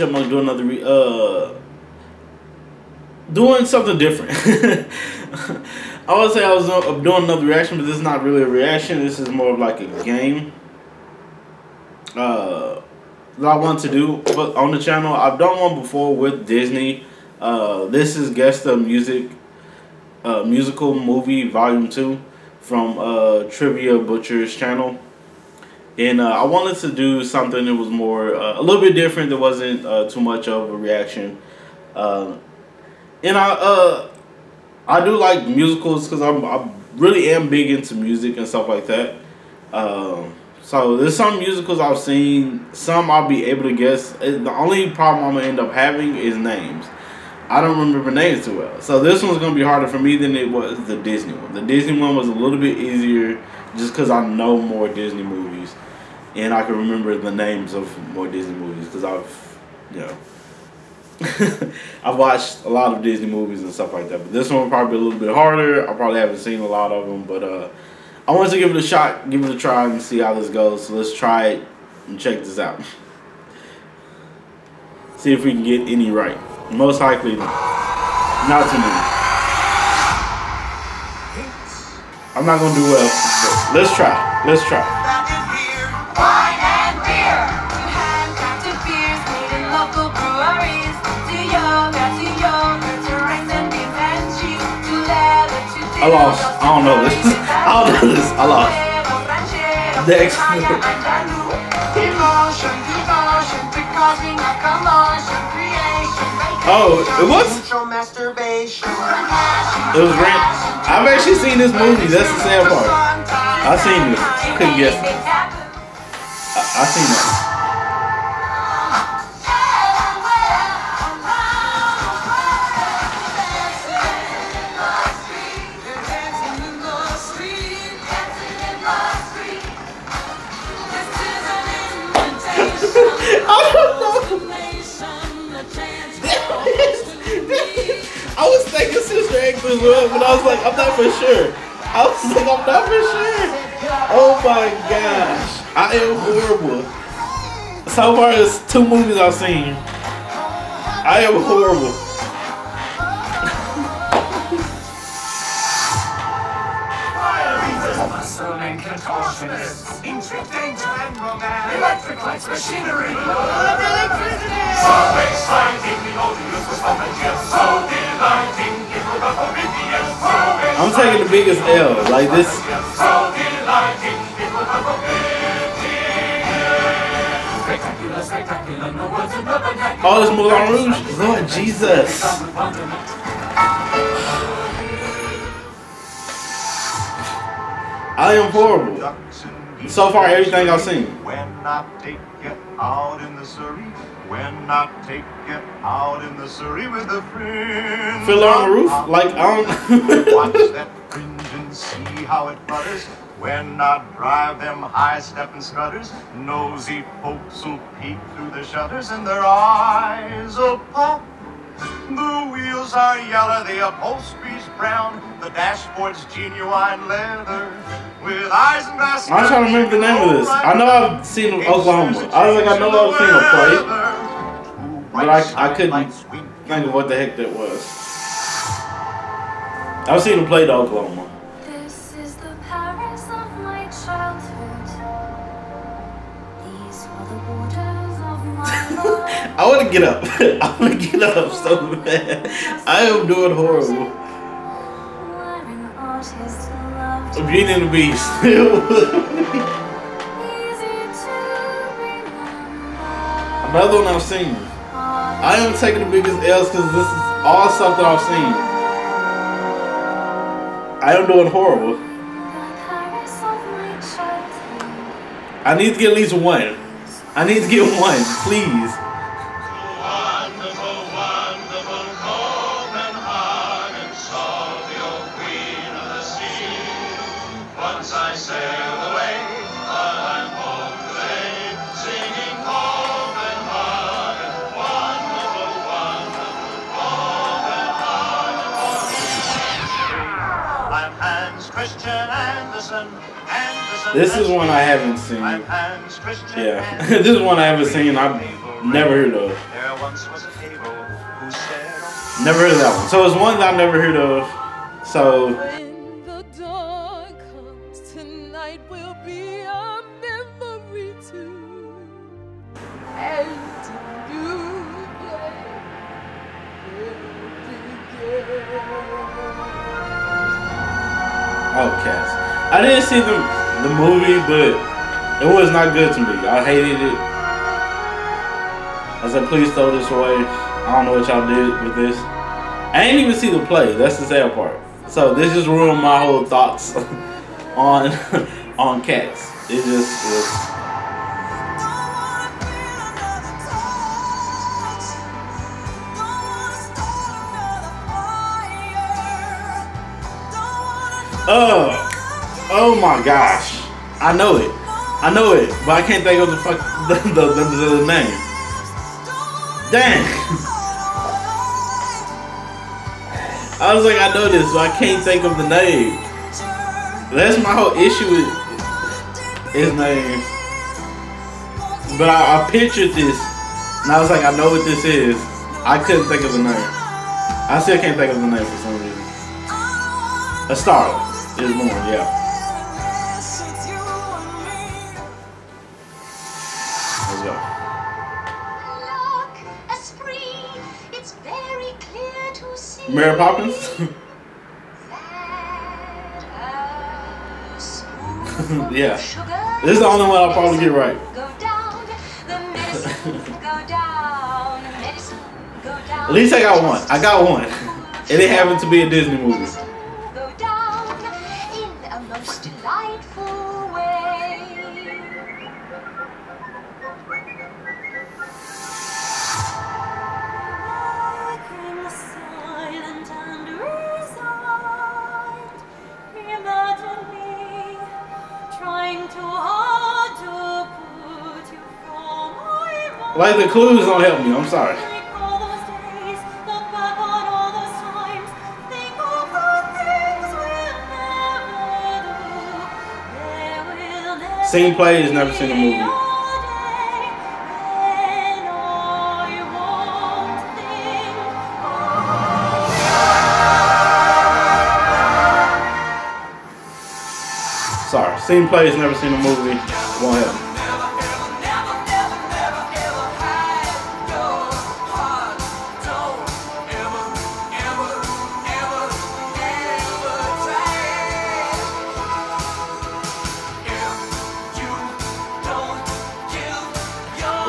was gonna do another re- uh doing something different. I would say I was doing another reaction, but this is not really a reaction. This is more of like a game. Uh, that I want to do but on the channel. I've done one before with Disney. Uh, this is Guess the Music uh, Musical Movie Volume 2 from uh, Trivia Butcher's channel. And uh, I wanted to do something that was more, uh, a little bit different that wasn't uh, too much of a reaction. Uh, and I, uh, I do like musicals because I'm, I really am big into music and stuff like that. Um, so there's some musicals I've seen, some I'll be able to guess. The only problem I'm gonna end up having is names. I don't remember names too well. So this one's gonna be harder for me than it was the Disney one. The Disney one was a little bit easier just because I know more Disney movies and I can remember the names of more Disney movies because I've, you know, I've watched a lot of Disney movies and stuff like that. But this one probably a little bit harder. I probably haven't seen a lot of them, but uh, I wanted to give it a shot, give it a try, and see how this goes. So let's try it and check this out. See if we can get any right. Most likely, not too many. I'm not gonna do well. Let's try. Let's try. I lost. I don't know this. I don't know this. I lost. Next. Emotion, devotion, precaution, a commotion, creation, Oh, it was? It was great. I've actually seen this movie. That's the sad part. I seen this. Couldn't guess it. I, I seen that. For sure. I was like, I'm not for sure. Oh my gosh. I am horrible. So far, it's two movies I've seen. I am horrible. Contortionists, danger, and romance. Electric lights, machinery. Subway I'm taking the biggest L. Like this. All this Moulin Rouge. Lord Jesus. I am horrible. So far, everything I've seen. When I take you out in the Surrey, when I take you out in the Surrey with a friend. Fiddler on the Roof? Like, I um, don't. Watch that fringe and see how it flutters. When I drive them high-stepping strutters, nosy folks will peek through the shutters and their eyes will pop. The wheels are yellow, the upholstery's brown, the dashboard's genuine leather. With eyes and glass. I'm trying to remember the name of this. I know I've seen Oklahoma. I was like, I know I've seen a play, but I, I couldn't think of what the heck that was. I've seen a play to Oklahoma. This is the Paris of my childhood. These were the waters of my. I want to get up. I want to get up so bad. I am doing horrible. Beauty and the Beast. easy to remember. Another one I've seen. I am taking the biggest L's because this is all stuff that I've seen. I am doing horrible. The Paris of my childhood. I need to get at least one. I need to get one, please. Christian Andersen. Andersen This is one I haven't seen. I'm Hans Christian Yeah, this is one I haven't seen. I've Never heard of. There once was a hero who said, Never heard of that one. So it's one that I never heard of. So Cats. I didn't see the the movie, but it was not good to me. I hated it. I said, please throw this away. I don't know what y'all did with this. I didn't even see the play. That's the sad part. So this just ruined my whole thoughts on on cats. It just was. Oh, oh my gosh! I know it. I know it, but I can't think of the fuck the the, the, the name. Dang! I was like, I know this, but I can't think of the name. That's my whole issue with his name. But I, I pictured this, and I was like, I know what this is. I couldn't think of the name. I still can't think of the name for some reason. A is born, yeah. Let's go. Mary Poppins? Yeah. This is the only one I'll probably get right. At least I got one. I got one. It didn't happen to be a Disney movie. Like the clues don't help me. I'm sorry. Seen plays, never seen a movie. Sorry. Seen plays, never seen a movie. Won't help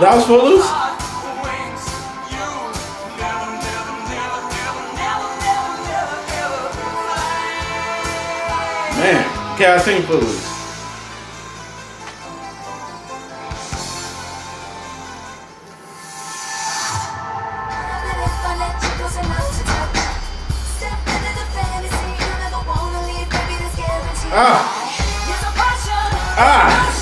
That was Footloose? Man, okay, I seen Footloose. Ah. Ah.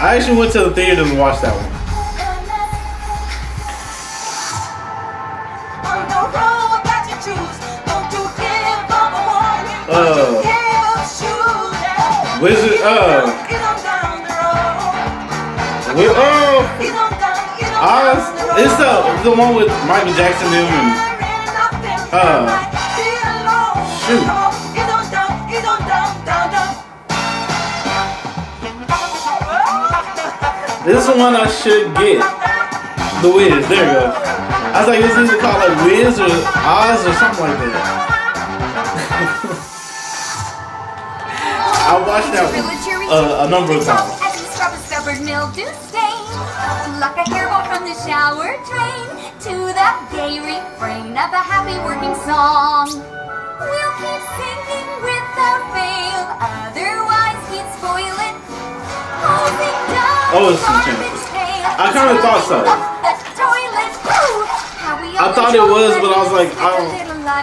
I actually went to the theater and watched that one. Uh, Wizard, uh, Wi- oh, Oz, it's the the one with Michael Jackson in him and uh, shoot. This is the one I should get. The Wiz, there you go. I was like, is this called like Wiz or Oz or something like that? I watched that uh, a number of times. Like a hairball from the shower drain, to the gay refrain of a happy working song. We'll keep singing without fail, otherwise he'd spoil it. Oh, it's some chances. I kind of thought so. I thought it was, but I was like, I don't,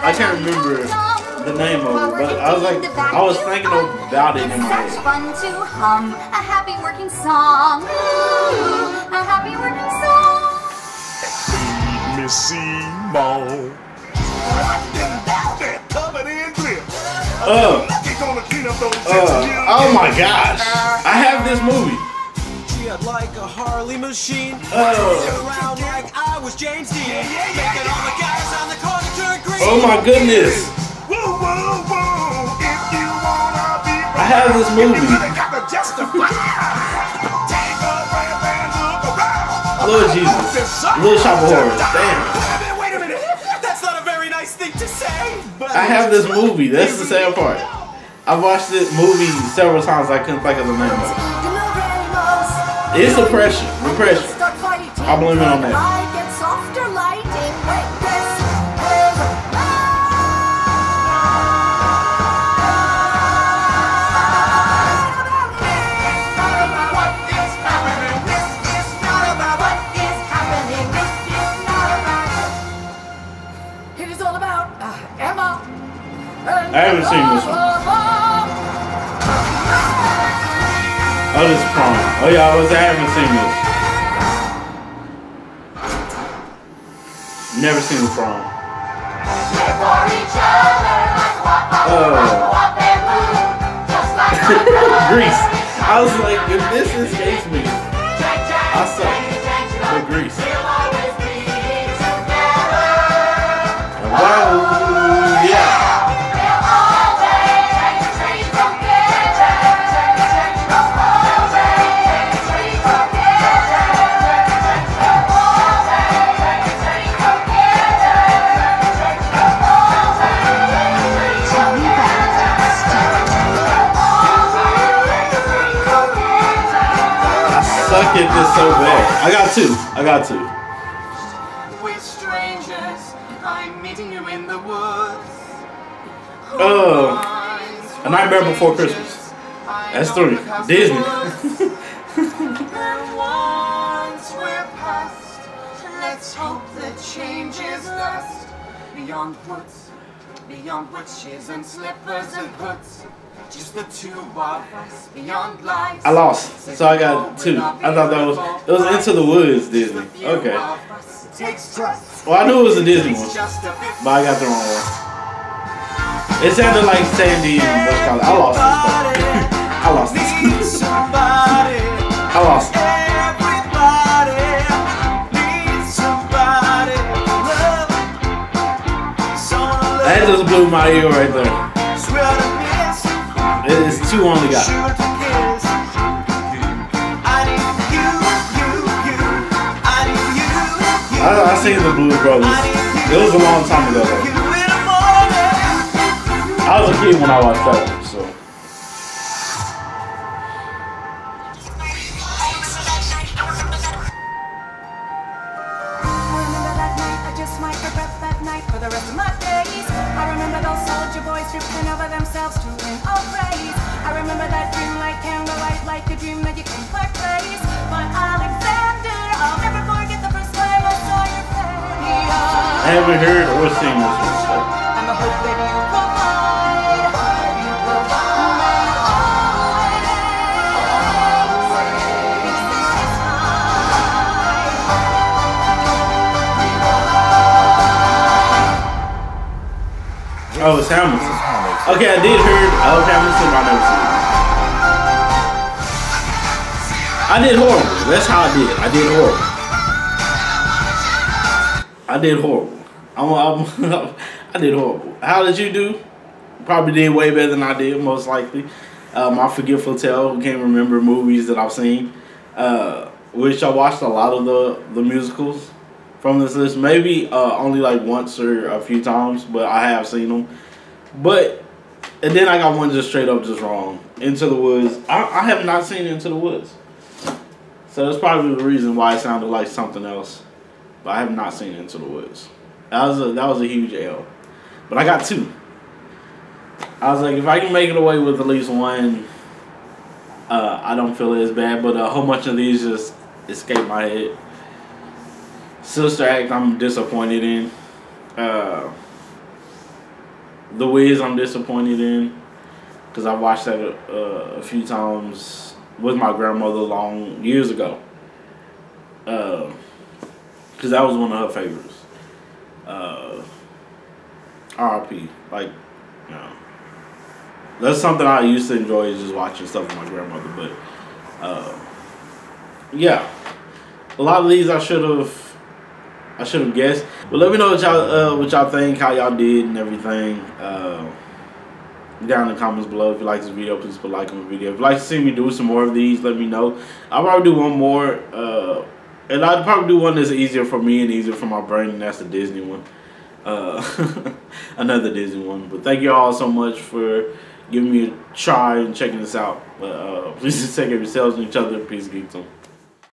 I can't remember the name of it. But I was like, I was thinking about it in my head. fun to hum a happy working song. a happy working song. Missy Mo. Oh. Uh, uh oh my gosh. I have this movie. Treated like a Harley machine. Oh. Around like I was James Dean. Making all the guys on the corner turn green. Oh my goodness. Woo, woo, woo. If you wanna be I have this movie. You gotta justify. Take a brand and. Lord Jesus. Little Shop of Horrors. Damn. Wait a minute. That's not a very nice thing to say. But I have this movie. That's the sad part. I've watched this movie several times. I couldn't think of the name of it. It's oppression. Repression. I'll blame it on that. It is all about uh, Emma. I haven't seen this one. Oh, this is prom. Oh yeah, I was. I haven't seen this. Never seen the prom. Oh. Grease. I was like, if this escapes me, I suck. But Grease. Wow. This so bad. I got two. I got two. We're strangers. I'm meeting you in the woods. Oh. A Nightmare Before Christmas. That's three. Disney. Once we're past, let's hope that change is best. Beyond woods, beyond witches and slippers and hoods. Just the two of us, beyond lies. I lost. So I got two. I thought that was it was Into the Woods Disney. Okay. Well I knew it was a Disney one. Just a bit But I got the wrong one. It sounded like Sandy and what's called. I lost this. I lost this. I lost it. Everybody needs somebody. Love. Someone That just blew my ear right there. Two only got. Sure to kiss. I need you, you, you. I need you, you. I, I seen the Blues Brothers. It was a long time ago though. You in the morning. I was a kid when I watched that one, so. Night, I just might regret that night for the rest of my soldier boys tripping over themselves to win all praise. I remember that dream like candlelight, like a dream that you can quite place. But Alexander, I'll never forget the first time I saw your. I haven't heard or seen this one, Oh, it's Hamilton. Okay, I did hear Love Hamilton, but I never seen it. I did horrible. That's how I did. I did horrible. I did horrible. I'm, I'm I did horrible. How did you do? Probably did way better than I did, most likely. Um, I forgetful tell can't remember movies that I've seen. Uh, which I watched a lot of the the musicals from this list. Maybe uh, only like once or a few times, but I have seen them. But and then I got one just straight up just wrong. Into the Woods. I, I have not seen Into the Woods. So that's probably the reason why it sounded like something else. But I have not seen Into the Woods. That was a that was a huge L. But I got two. I was like, if I can make it away with at least one, uh, I don't feel as bad. But a whole bunch of these just escape my head. Sister Act, I'm disappointed in. Uh, the Wiz, I'm disappointed in. Because I watched that a, a, few times with my grandmother long years ago. Because that was one of her favorites. uh, RP. Like, you know, that's something I used to enjoy is just watching stuff with my grandmother. But uh, yeah, a lot of these I should have. I should have guessed, but let me know what y'all uh, what y'all think, how y'all did, and everything. Uh, down in the comments below. If you like this video, please put a like on the video. If you'd like to see me do some more of these, let me know. I'll probably do one more. Uh, and I'd probably do one that's easier for me and easier for my brain, and that's the Disney one. Uh, another Disney one. But thank you all so much for giving me a try and checking this out. But uh, please just take care of yourselves and each other. Peace, geeks.